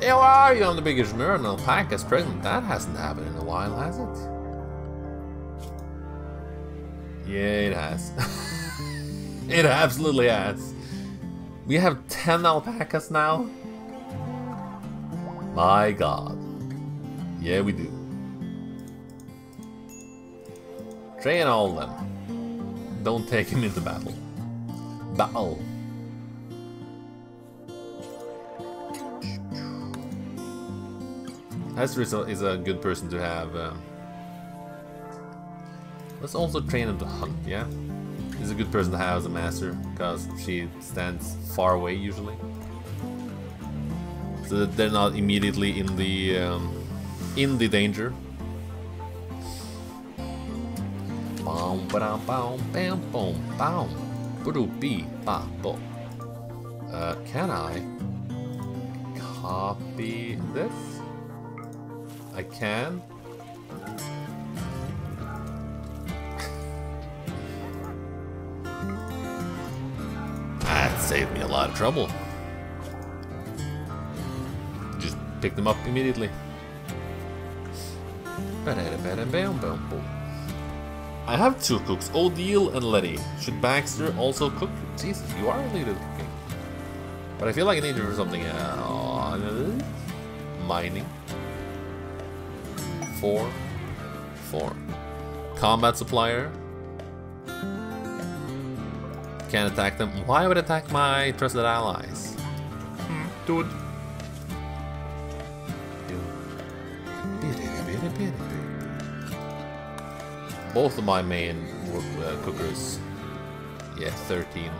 Hey, are you on the biggest nerd and alpaca's pregnant? That hasn't happened in a while, has it? Yeah, it has. it absolutely has. We have 10 alpacas now? My god. Yeah, we do. Train all of them. Don't take him into battle. Battle. Hester is a, is a good person to have. Um, let's also train him to hunt, yeah? He's a good person to have as a master, because she stands far away usually. So that they're not immediately in the um, in the danger. Boom, ba boom, bam, boom, boom, ba ba bo. Uh, can I copy this? I can. that saved me a lot of trouble. Just pick them up immediately. I have two cooks, Odile and Letty. Should Baxter also cook? Jesus, you are really good cooking. But I feel like I need to do something uh, mining. Four. Four. Combat supplier. Can't attack them. Why would I attack my trusted allies? Hmm, dude. Both of my main uh, cookers. Yeah, 13.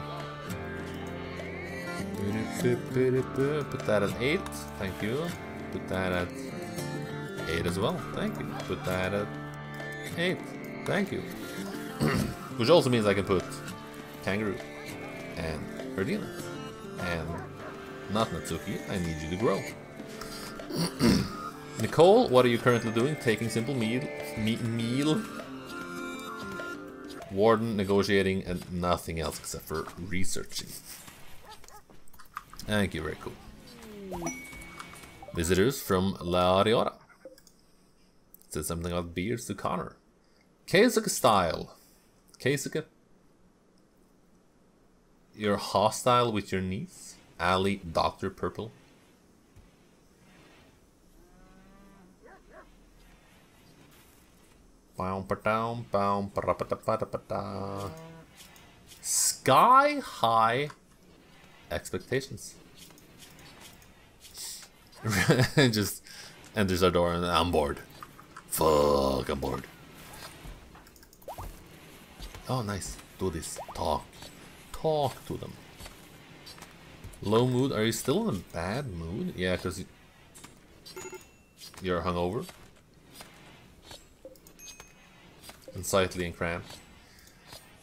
Put that at 8. Thank you. Put that at 8 as well. Thank you. Put that at 8. Thank you. Which also means I can put Kangaroo and Herdina. And not Natsuki, I need you to grow. Nicole, what are you currently doing? Taking simple meal, me meal, warden, negotiating, and nothing else except for researching. Thank you, very cool. Visitors from La Riora. Something about beards to Connor. Keisuke style. Keisuke. You're hostile with your niece, Ali Dr. Purple. Sky high expectations. Just enters our door and I'm bored. Fuck, I'm bored. Oh, nice. Do this. Talk. Talk to them. Low mood. Are you still in a bad mood? Yeah, because you're hungover. Unsightly and cramped.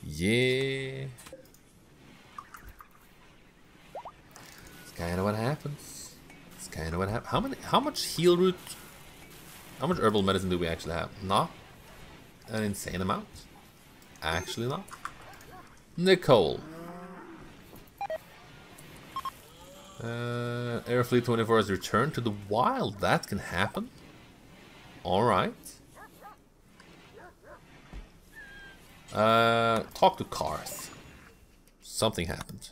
Yeah. It's kind of what happens. It's kind of what happens. How many? How much healroot? How much herbal medicine do we actually have? Not an insane amount. Actually, not. Nicole. Uh, Aerofleet 24 has returned to the wild. That can happen. Alright. Uh, talk to Karth. Something happened.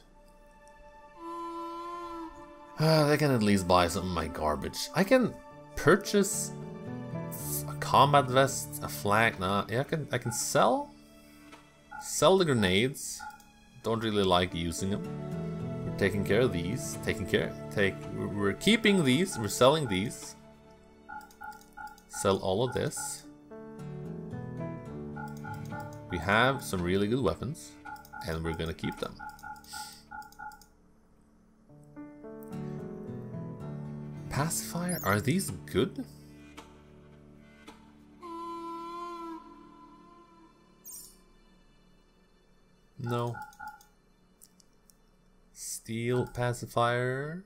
Uh, they can at least buy some of my garbage. I can purchase combat vest, a flag. Nah, yeah, I can. I can sell. Sell the grenades. Don't really like using them. We're taking care of these. Taking care. Take. We're keeping these. We're selling these. Sell all of this. We have some really good weapons, and we're gonna keep them. Pacifier, are these good? No. Steel pacifier.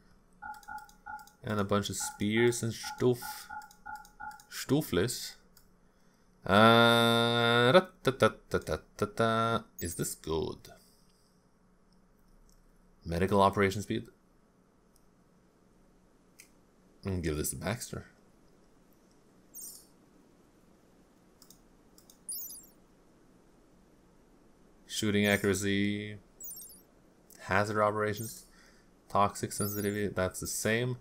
And a bunch of spears and stuff. Stoofless. Uh, da, da, da, Is this good? Medical operation speed? And give this to Baxter. Shooting accuracy. Hazard operations. Toxic sensitivity, that's the same.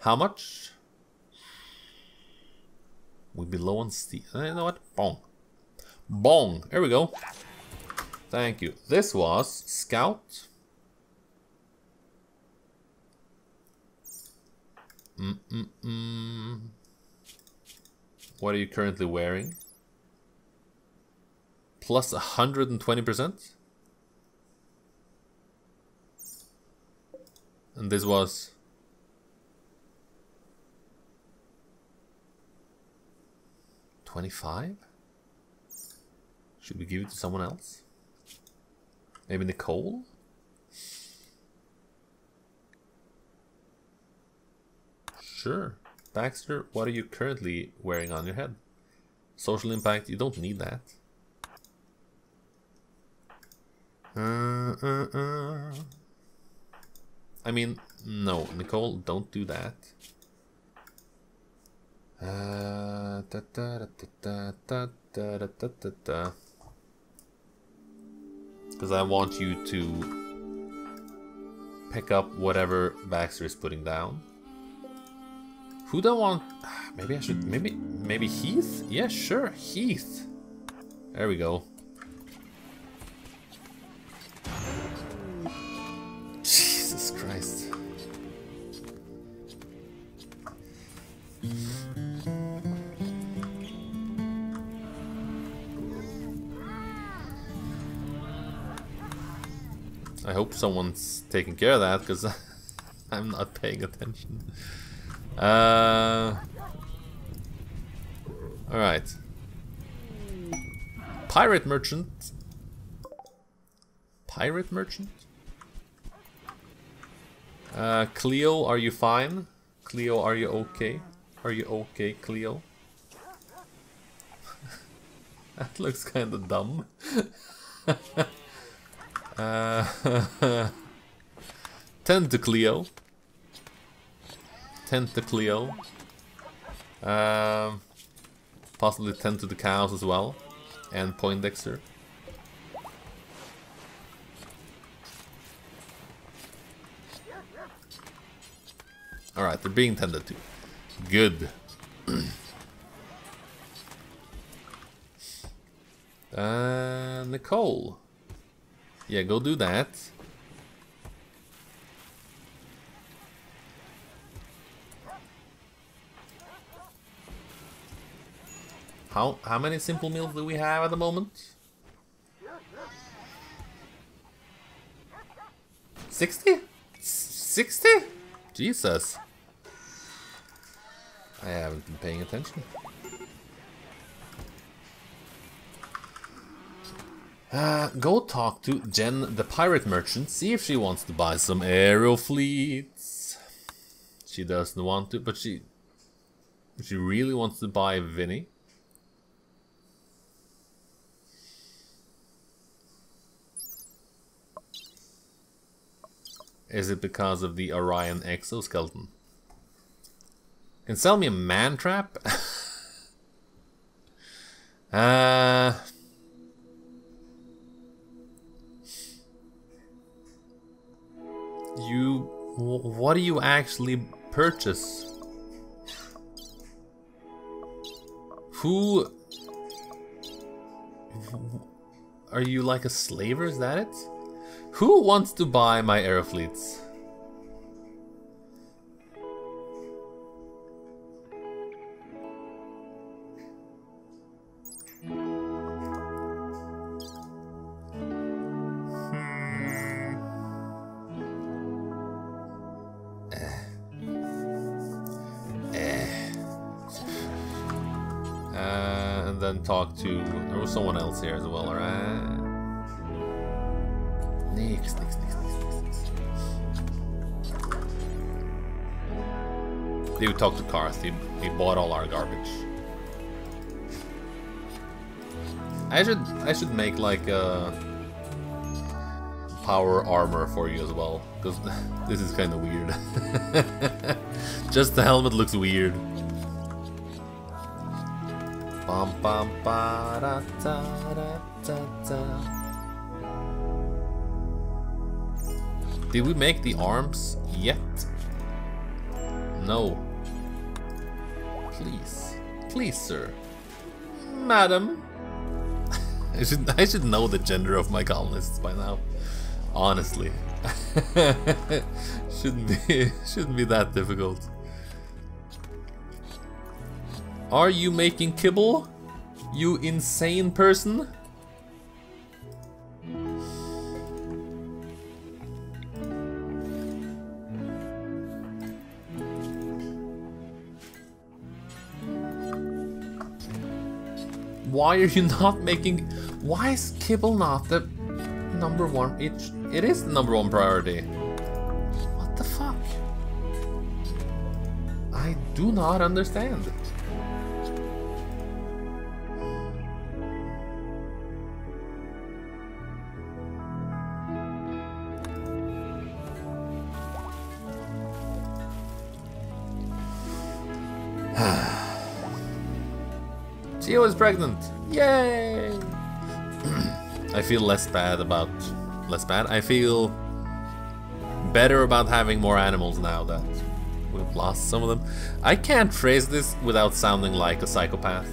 How much? We'd be low on steel. Uh, you know what? Bong. Bong. There we go. Thank you. This was Scout. Mm -mm -mm. What are you currently wearing? Plus 120%? And this was... Twenty-five? Should we give it to someone else? Maybe Nicole? Sure. Baxter, what are you currently wearing on your head? Social impact, you don't need that. Uh, uh, uh. I mean, no, Nicole, don't do that. Because I want you to pick up whatever Baxter is putting down. Who I want? Maybe I should. Maybe maybe Heath? Yeah, sure, Heath. There we go. Jesus Christ. I hope someone's taking care of that because I'm not paying attention. Uh, Alright. Pirate merchant. Pirate merchant? Uh, Cleo, are you fine? Cleo, are you okay? Are you okay, Cleo? that looks kinda dumb. uh, tend to Cleo. Tend to Cleo. Um, possibly tend to the cows as well. And Poindexter. Alright, they're being tended to. Good. uh, Nicole. Yeah, go do that. How how many simple meals do we have at the moment? Sixty? Sixty? Jesus. I haven't been paying attention. Uh, go talk to Jen the pirate merchant, see if she wants to buy some aerofleets. She doesn't want to, but she she really wants to buy Vinny. Is it because of the Orion exoskeleton? Can sell me a man trap? uh... You... What do you actually purchase? Who... Are you like a slaver, is that it? Who wants to buy my aerofleets? Hmm. Eh. Eh. Eh. And then talk to there was someone else here as well, alright? Next, next, next, next, next. Dude, talk to Karth. He, he bought all our garbage. I should I should make like a power armor for you as well, because this is kind of weird. Just the helmet looks weird. Bum, bum, ba, da, da, da, Did we make the arms yet? No. Please. Please, sir. Madam. I should I should know the gender of my colonists by now. Honestly. shouldn't be shouldn't be that difficult. Are you making kibble? You insane person? Why are you not making... Why is kibble not the number one? It, it is the number one priority. What the fuck? I do not understand. Geo is pregnant! Yay! I feel less bad about... Less bad? I feel better about having more animals now that we've lost some of them. I can't phrase this without sounding like a psychopath.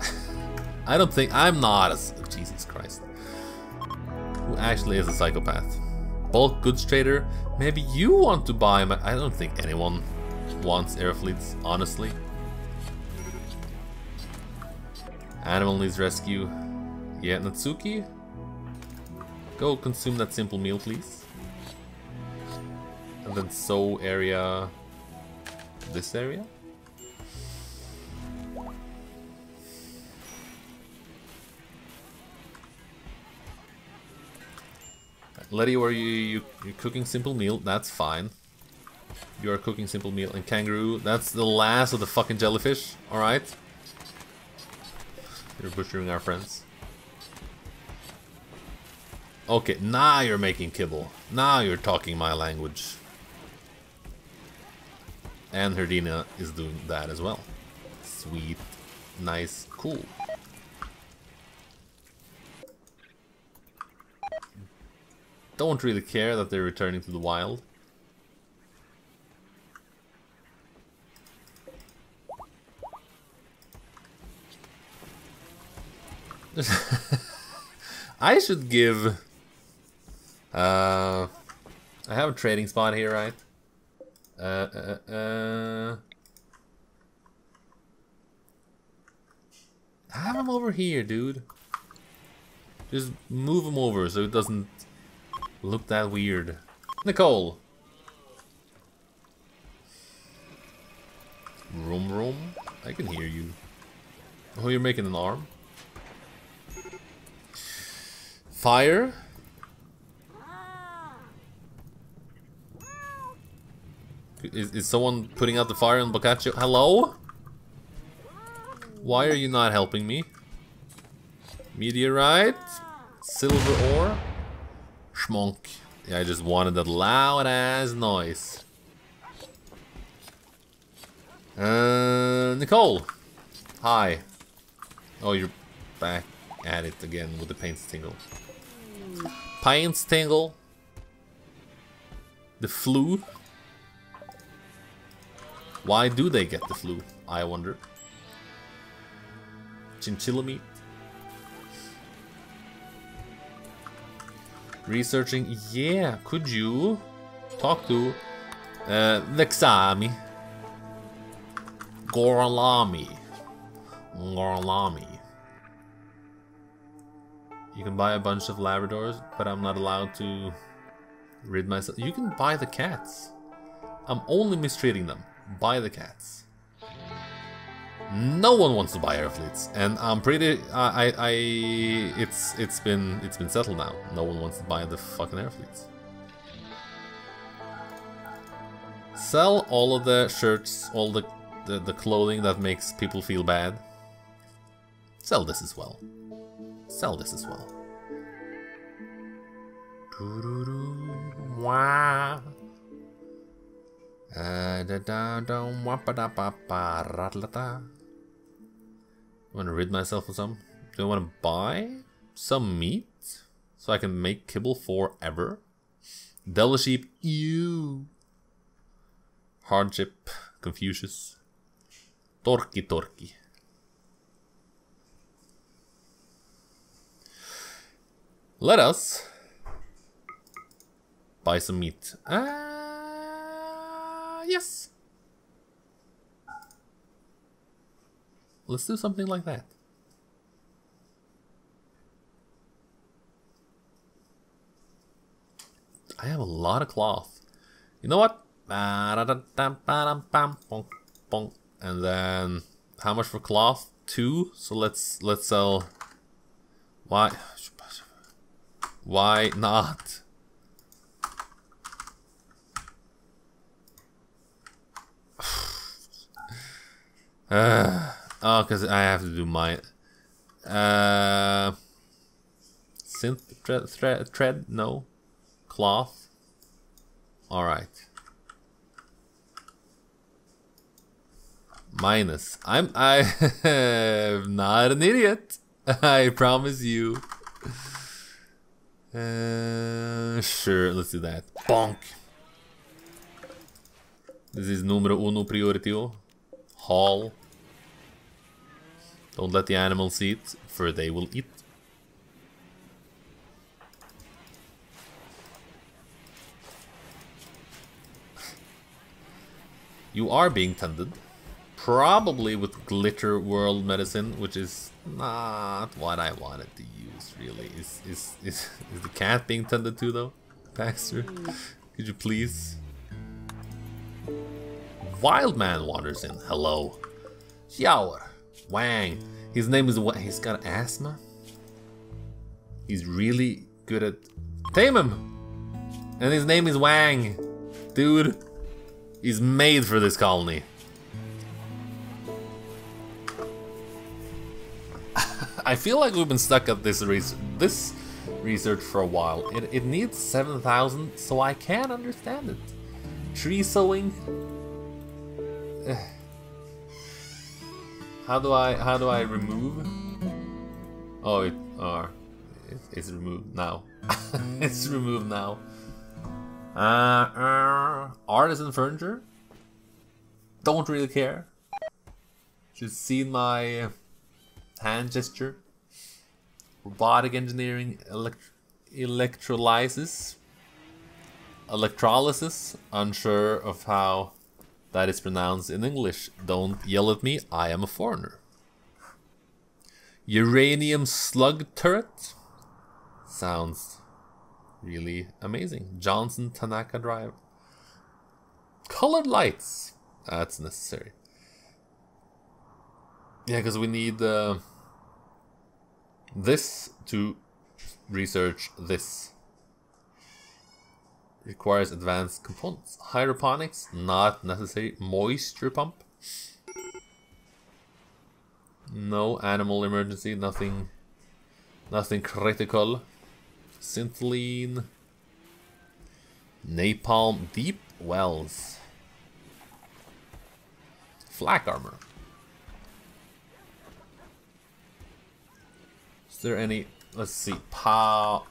I don't think... I'm not a... Jesus Christ. Who actually is a psychopath? Bulk goods trader? Maybe you want to buy my... I don't think anyone wants aerofleets, honestly. Animal needs rescue. Yeah, Natsuki? Go consume that simple meal, please. And then so area... This area? Letty, are you, you you're cooking simple meal? That's fine. You are cooking simple meal. And kangaroo, that's the last of the fucking jellyfish. Alright. You're butchering our friends. Okay, now you're making kibble. Now you're talking my language. And Herdina is doing that as well. Sweet. Nice. Cool. Don't really care that they're returning to the wild. I should give... Uh, I have a trading spot here, right? Uh, uh, uh, have him over here, dude. Just move him over so it doesn't look that weird. Nicole! Room, room? I can hear you. Oh, you're making an arm? Fire. Is, is someone putting out the fire on Boccaccio? Hello? Why are you not helping me? Meteorite? Silver ore? Schmonk. Yeah, I just wanted that loud ass noise. Uh, Nicole. Hi. Oh, you're back at it again with the paint tingle. Paint tingle. The flu. Why do they get the flu? I wonder. Chinchilla meat. Researching. Yeah, could you talk to uh? Gorlami. Gorlami. You can buy a bunch of Labradors, but I'm not allowed to rid myself. You can buy the cats. I'm only mistreating them. Buy the cats. No one wants to buy aerofleets, and I'm pretty. I, I, I, it's, it's been, it's been settled now. No one wants to buy the fucking aerofleets. Sell all of the shirts, all the, the, the clothing that makes people feel bad. Sell this as well. Sell this as well. Da. Want to rid myself of some? Do I want to buy some meat so I can make kibble forever? Devil sheep, you. Hardship, Confucius. Torki Torki. Let us buy some meat. Uh, yes. Let's do something like that. I have a lot of cloth. You know what? And then how much for cloth? Two. So let's let's sell. Why? Why not? uh, oh, because I have to do my uh, synth thread, thread, thread no cloth. All right. Minus. I'm I am not an idiot. I promise you. Uh, sure, let's do that. Bonk. This is numero uno prioritio. Haul. Don't let the animals eat, for they will eat. You are being tended. Probably with Glitter World Medicine, which is not what I wanted to use, really. Is, is, is, is the cat being tended to, though? Baxter? Could you please? Wild man wanders in. Hello. Shower. Wang. His name is what? He's got asthma? He's really good at... Tame him! And his name is Wang. Dude. He's made for this colony. I feel like we've been stuck at this res this research for a while. It, it needs 7,000, so I can understand it. Tree sowing. How do I how do I remove? Oh, it, uh, it it's removed now. it's removed now. Uh, uh, artisan furniture. Don't really care. Just seen my hand gesture. Robotic engineering, elect electrolysis, electrolysis. Unsure of how that is pronounced in English. Don't yell at me, I am a foreigner. Uranium slug turret? Sounds really amazing. Johnson Tanaka Drive. Colored lights. That's necessary. Yeah, because we need uh, this to research this requires advanced components. Hydroponics, not necessary. Moisture pump. No animal emergency, nothing nothing critical. Synthline. Napalm deep wells. Flak armor. There any let's see powered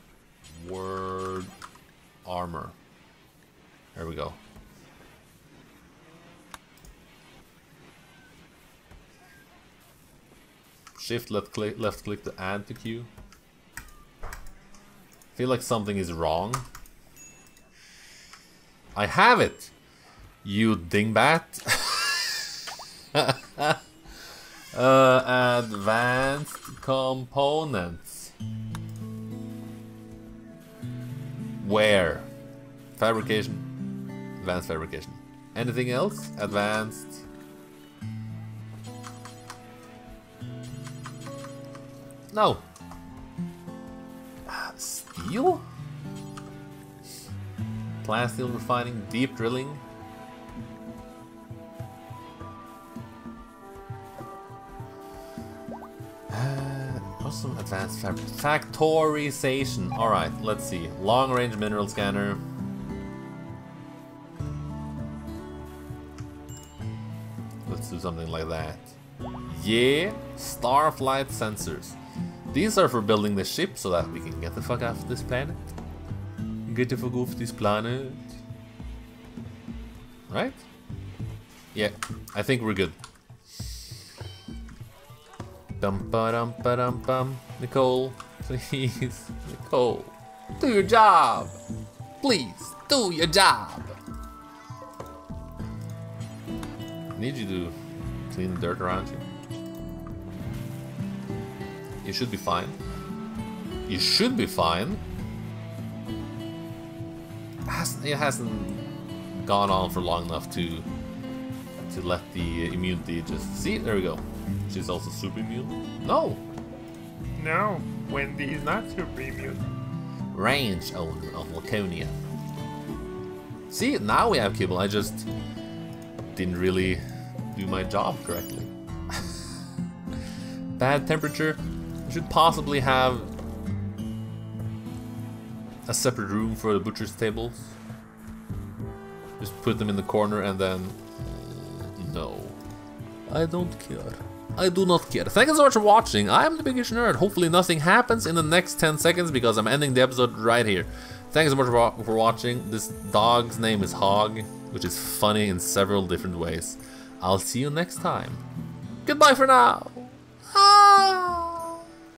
armor. There we go. Shift left click left click to add to queue. Feel like something is wrong. I have it! You dingbat. uh, advanced components. Where? Fabrication. Advanced fabrication. Anything else? Advanced. No. Steel? Plasteel refining, deep drilling. Advanced fab factorization. Alright, let's see. Long range mineral scanner. Let's do something like that. Yeah, starflight sensors. These are for building the ship so that we can get the fuck off this planet. Get the fuck off this planet. Right? Yeah, I think we're good. Dum ba dum ba dum bum. Nicole, please. Nicole, do your job. Please, do your job. I need you to clean the dirt around you. You should be fine. You should be fine. It hasn't gone on for long enough to to let the immunity just see. There we go. She's also super immune. No. No, Wendy is not super immune. Range owner of Laconia. See, now we have Kibble. I just didn't really do my job correctly. Bad temperature. should possibly have a separate room for the butcher's tables. Just put them in the corner and then... Uh, no. I don't care. I do not care. Thank you so much for watching. I am the BigHugeNerd. Hopefully nothing happens in the next 10 seconds because I'm ending the episode right here. Thanks so much for, for watching. This dog's name is Hog, which is funny in several different ways. I'll see you next time. Goodbye for now. Ah!